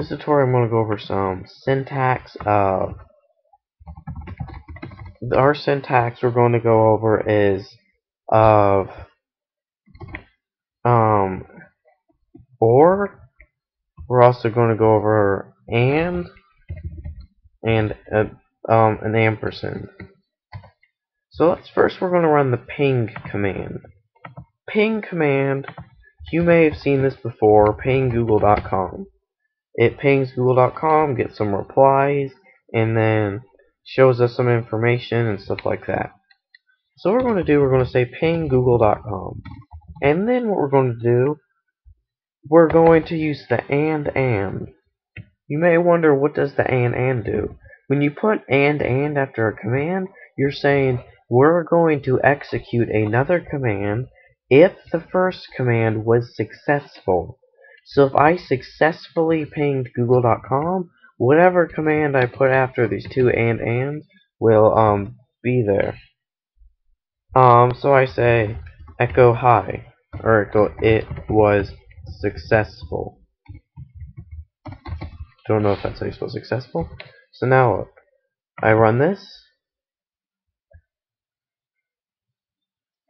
this tutorial I'm going to go over some syntax of our syntax we're going to go over is of um or we're also going to go over and and uh, um, an ampersand. So let's first we're going to run the ping command. Ping command, you may have seen this before, ping google.com. It pings google.com, gets some replies, and then shows us some information and stuff like that. So what we're going to do, we're going to say ping google.com. And then what we're going to do, we're going to use the and and. You may wonder what does the and and do? When you put and and after a command, you're saying we're going to execute another command if the first command was successful. So if I successfully pinged google.com, whatever command I put after these two and and will um be there. Um so I say echo hi or echo it was successful. Don't know if that's how you spell successful. So now I run this.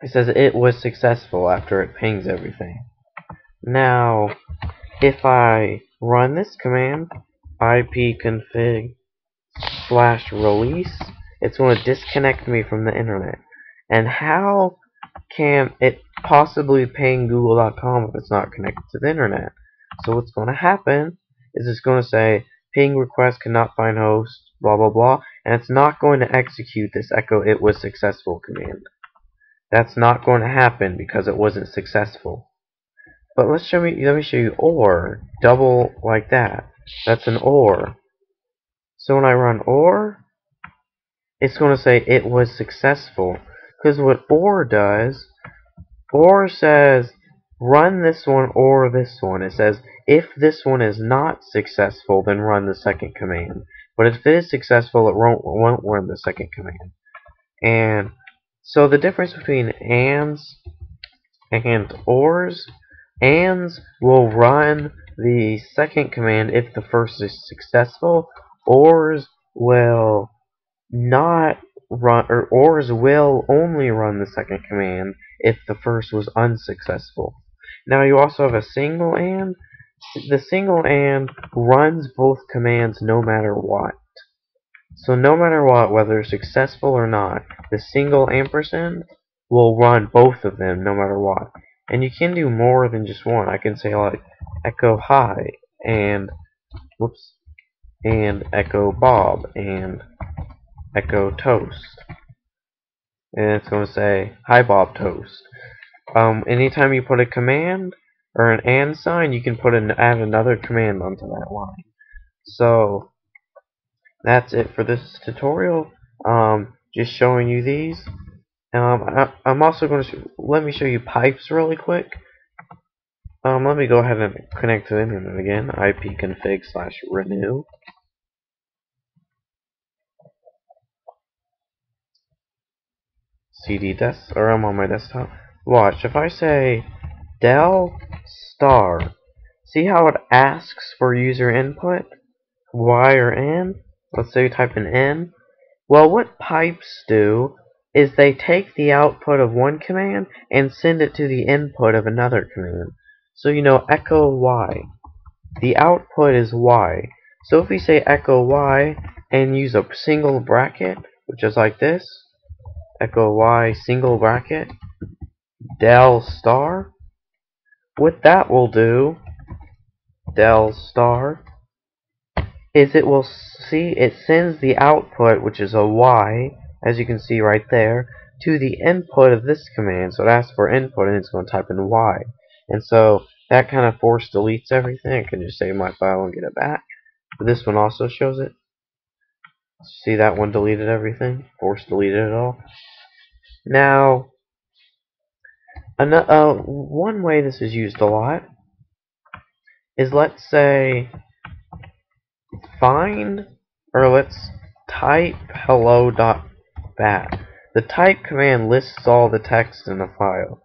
It says it was successful after it pings everything. Now, if I run this command, ipconfig slash release, it's going to disconnect me from the internet. And how can it possibly ping google.com if it's not connected to the internet? So what's going to happen is it's going to say ping request cannot find host, blah blah blah, and it's not going to execute this echo it was successful command. That's not going to happen because it wasn't successful. But let's show me let me show you or double like that. That's an or. So when I run or it's going to say it was successful because what or does or says run this one or this one. It says if this one is not successful, then run the second command. But if it is successful, it won't, won't run the second command. And so the difference between ands and ors, ands will run the second command if the first is successful. Ors will not run, or ors will only run the second command if the first was unsuccessful. Now you also have a single and. The single and runs both commands no matter what. So no matter what, whether successful or not, the single ampersand will run both of them no matter what. And you can do more than just one. I can say like echo hi and whoops and echo Bob and echo toast. And it's going to say hi Bob toast um, anytime you put a command or an and sign, you can put an add another command onto that line. So that's it for this tutorial. Um, just showing you these. Um, I, am also going to let me show you pipes really quick. Um, let me go ahead and connect to the internet again. ipconfig slash renew. CD desk, or I'm on my desktop. Watch, if I say del star, see how it asks for user input? Y or N? Let's say you type in N. Well, what pipes do is they take the output of one command and send it to the input of another command. So you know echo Y. The output is Y. So if we say echo Y and use a single bracket, which is like this, echo Y single bracket, del star. What that will do, del star, is it will see, it sends the output, which is a Y, as you can see right there, to the input of this command. So it asks for input and it's going to type in Y. And so that kind of force deletes everything. I can just save my file and get it back. But this one also shows it. See that one deleted everything? Force deleted it all. Now, Another, uh, one way this is used a lot is let's say find or let's type The type command lists all the text in the file.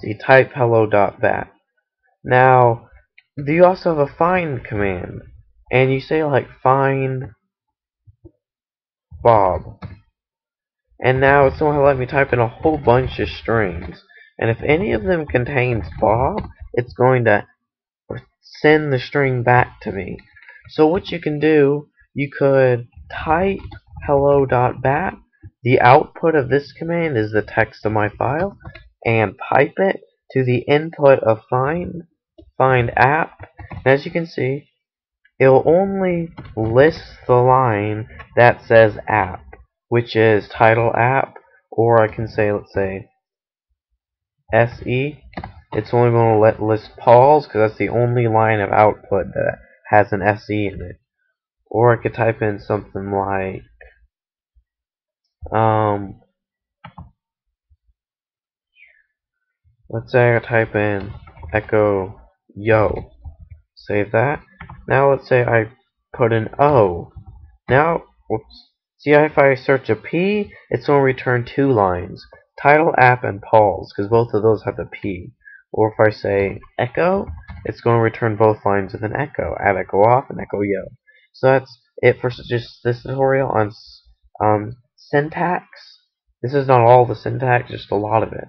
See type hello.bat. Now do you also have a find command. And you say like find Bob. And now it's going to let me type in a whole bunch of strings. And if any of them contains Bob, it's going to send the string back to me. So what you can do, you could type hello.bat. The output of this command is the text of my file, and pipe it to the input of find, find app. And as you can see, it'll only list the line that says app, which is title app, or I can say, let's say, SE. It's only going to let list pause because that's the only line of output that has an SE in it. Or I could type in something like, um, let's say I type in echo yo. Save that. Now let's say I put an O. Now, whoops. See if I search a P, it's going to return two lines. Title, app, and pause, because both of those have the P. Or if I say echo, it's going to return both lines with an echo. Add echo off and echo yo. So that's it for just this tutorial on um, syntax. This is not all the syntax, just a lot of it.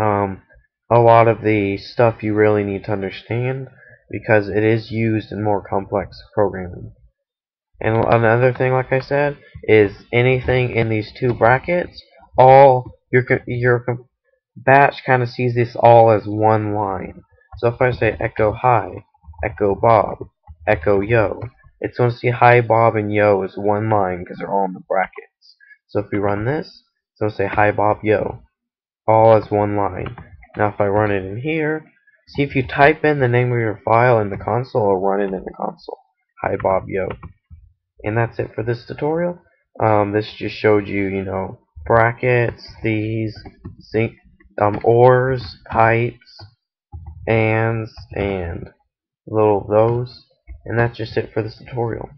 Um, a lot of the stuff you really need to understand because it is used in more complex programming. And another thing, like I said, is anything in these two brackets, all your your batch kind of sees this all as one line. So if I say echo hi, echo Bob, echo yo, it's going to see hi Bob and yo as one line because they're all in the brackets. So if we run this, it's going to say hi Bob yo, all as one line. Now if I run it in here, see if you type in the name of your file in the console or run it in the console. Hi Bob yo. And that's it for this tutorial. Um, this just showed you, you know, brackets, these, sync, um, ors, pipes, ands, and little those. And that's just it for this tutorial.